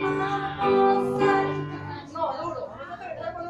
No, duro. No te vendrá con